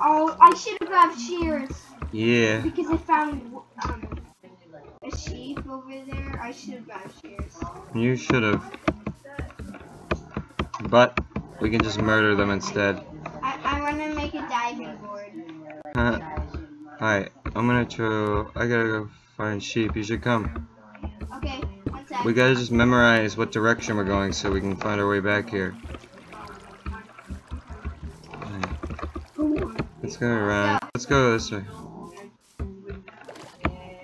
Oh, I should have grabbed shears Yeah. because I found um, a sheep over there. I should have grabbed shears. You should have. But we can just murder them instead. I, I want to make a diving board. Uh, Alright, I'm gonna try. I gotta go find sheep. You should come. Okay. We gotta just memorize what direction we're going so we can find our way back here. Let's go around. Let's go this way.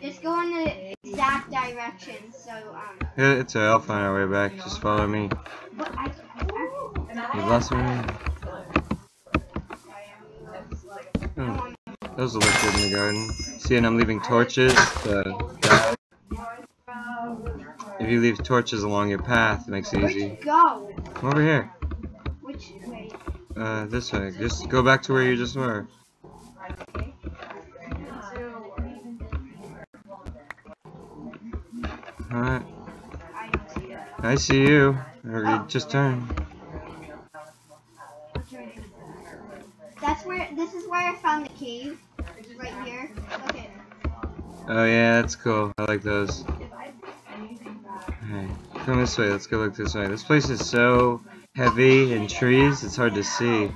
Just go in the exact direction. So um, Yeah, it's alright. I'll find our way back. Just follow me. but I, I, You lost me. Oh, there's a liquid in the garden. See, and I'm leaving torches. To if you leave torches along your path, it makes it where'd easy. you go? Come over here. Which way? Uh, this way. Just go back to where you just were. Alright. I see it. I see you. Or you just turned. That's where. This is where I found the cave. Right here. Look at. Oh yeah, that's cool. I like those. Alright, come this way. Let's go look this way. This place is so heavy in trees, it's hard to see.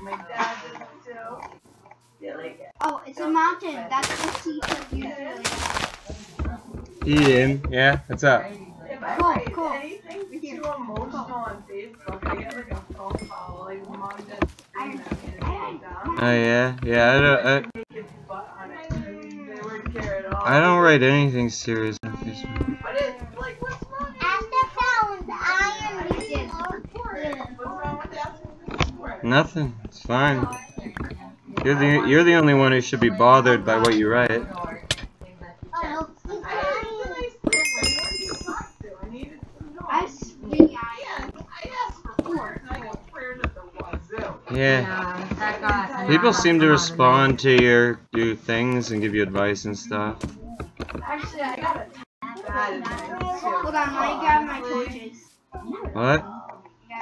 Oh, it's a mountain. That's the secret usually. Ian, yeah, what's up? Cool, cool. anything too emotional on Facebook, I get like a phone call, like mom just screaming at me to take it down. Oh yeah, yeah. I don't. I, Naked butt on it. They wouldn't care at all. I don't write anything serious on Facebook. What is like what's wrong? After found iron What's wrong with asking for it? Nothing. It's fine. You're the you're the only one who should be bothered by what you write. I I needed some noise. I speak Yeah, I asked for prayers. I got prayers at the wazoo. Yeah. that got People seem to respond to your your things and give you advice and stuff. Actually, I got a bad advice too. Hold on, let me grab my torches. What?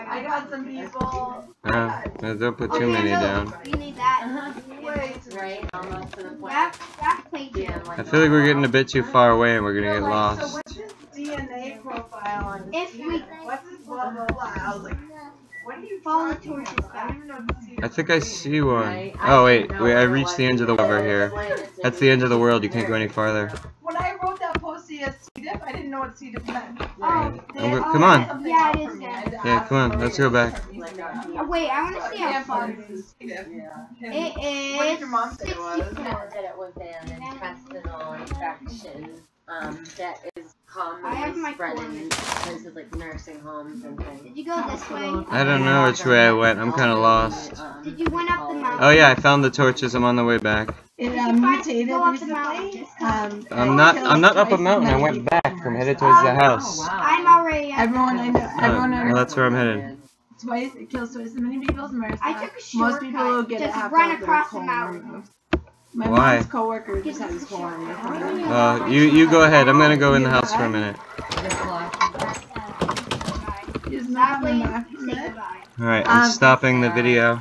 I got some people. Uh, don't put too many down. You need that. Wait, right almost to the point. Grab, grab plate two. Yeah, like I feel like we're getting a bit too far away and we're gonna get So lost. what's his DNA profile on If we- What's his blah blah blah? I was like, what are you Follow the torches? I don't know I think I see one. Oh wait, wait, I reached the end of the world over here. That's the end of the world, you can't go any farther. When I wrote that post to diff, I didn't know what C diff meant. Oh, there- come on. Yeah, out it for is me. I there. had to Yeah, come on, let's go back. Uh, oh, wait, I want to see how can't far. find this C diff. Can- It What did your mom say it was? 64. that it was an intestinal infection um, that is I commonly spread in places like nursing homes and things. Did you go this way? I don't know which way I went, I'm kinda lost. Did you went up the mountain? Oh yeah, I found the torches, I'm on the way back. It Did uh, mutated go up the mountain? recently. Um, I'm not I'm not up a mountain, I went back. I'm headed people. towards the Oh, house. I'm already. at- Everyone I know, everyone I well, know, that's where I'm headed. twice it kills twice as many people as MRSA. I took a Most shortcut. people who get it Just have run to have their across the colon mountain. My Why? mom's coworker just had his removed. Uh, you you go ahead, I'm gonna go in the house for a minute. He's not Sadly, in the say goodbye. Alright, I'm Um, stopping the video.